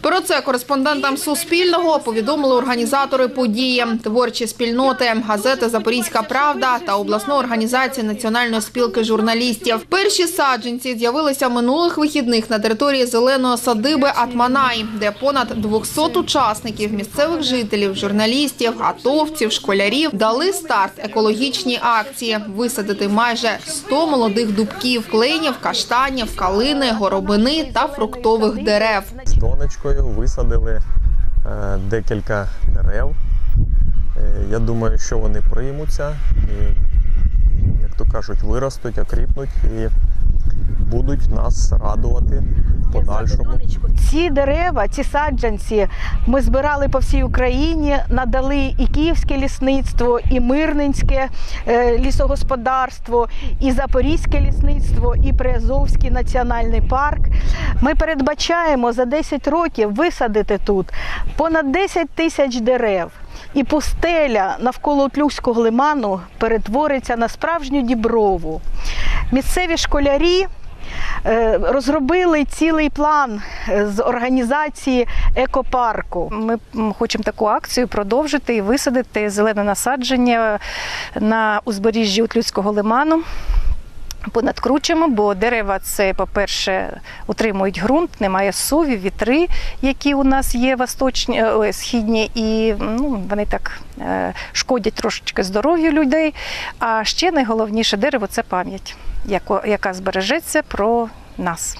Про це кореспондентам Суспільного повідомили організатори події, творчі спільноти, газети Запорізька Правда та обласна організація Національної спілки журналістів. Перші саджанці з'явилися минулих вихідних на території зеленої садиби Атманай, де понад 200 учасників, місцевих жителів, журналістів, атовців, школярів дали старт екологічній акції висадити майже 100 молодих дубків, кленів, каштанів, калини, горобини та фруктових дерев. З висадили е, декілька дерев. Е, Я думаю, що вони приймуться і, як то кажуть, виростуть, окріпнуть і будуть нас радувати подальшому. Ці дерева, ці саджанці ми збирали по всій Україні, надали і Київське лісництво, і Мирненське е, лісогосподарство, і Запорізьке лісництво, і Приазовський національний парк. Ми передбачаємо за 10 років висадити тут понад 10 тисяч дерев. І пустеля навколо Тлюського лиману перетвориться на справжню діброву. Місцеві школярі розробили цілий план е, з організації екопарку. Ми хочемо таку акцію продовжити і висадити зелене насадження на узбережжі Утлюцького лиману. Понад кручами, бо дерева це, по-перше, утримують ґрунт, немає сувів, вітри, які у нас є восточні, е, східні, і ну, вони так е, шкодять трошечки здоров'ю людей. А ще найголовніше дерево це пам'ять, яка збережеться про нас.